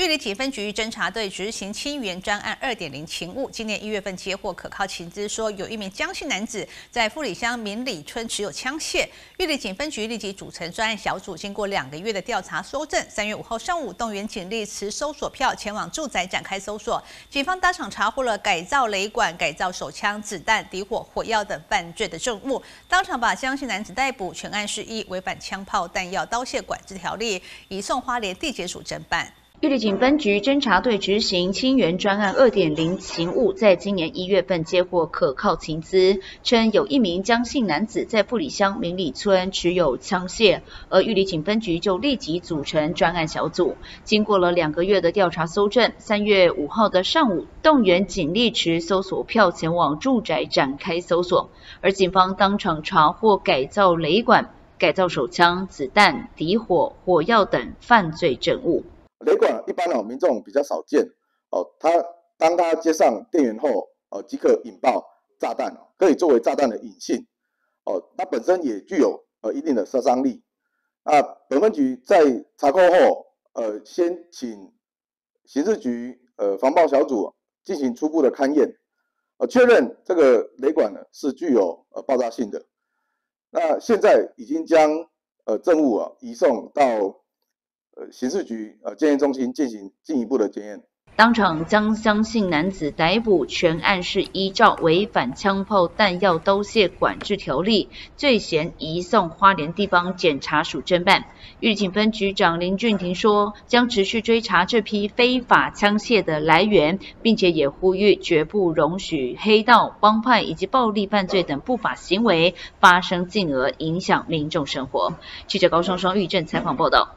玉里警分局侦查队执行清源专案二点零勤务，今年一月份接获可靠情资，说有一名江姓男子在富里乡民里村持有枪械。玉里警分局立即组成专案小组，经过两个月的调查搜证，三月五号上午动员警力持搜索票前往住宅展开搜索。警方当场查获了改造雷管、改造手枪、子弹、底火、火药等犯罪的证物，当场把江姓男子逮捕。全案是一违反枪炮弹药刀械管制条例，移送花莲地检署侦办。玉里警分局侦查队执行清源专案二点零勤务，在今年一月份接获可靠情资，称有一名江姓男子在布里乡明里村持有枪械，而玉里警分局就立即组成专案小组，经过了两个月的调查搜证，三月五号的上午，动员警力持搜索票前往住宅展开搜索，而警方当场查获改造雷管、改造手枪、子弹、底火、火药等犯罪证物。雷管一般哦，民众比较少见哦。它当它接上电源后，哦即可引爆炸弹，可以作为炸弹的引信哦。它本身也具有呃一定的杀伤力。那本分局在查扣后，呃，先请刑事局呃防爆小组进行初步的勘验，呃，确认这个雷管呢是具有呃爆炸性的。那现在已经将呃证物啊移送到。呃刑事局呃检验中心进行进一步的检验。当场将相信男子逮捕，全案是依照违反枪炮弹药刀械管制条例罪嫌移送花莲地方检察署侦办。狱警分局长林俊廷说，将持续追查这批非法枪械的来源，并且也呼吁绝不容许黑道帮派以及暴力犯罪等不法行为发生，进而影响民众生活。记者高双双、玉正采访报道。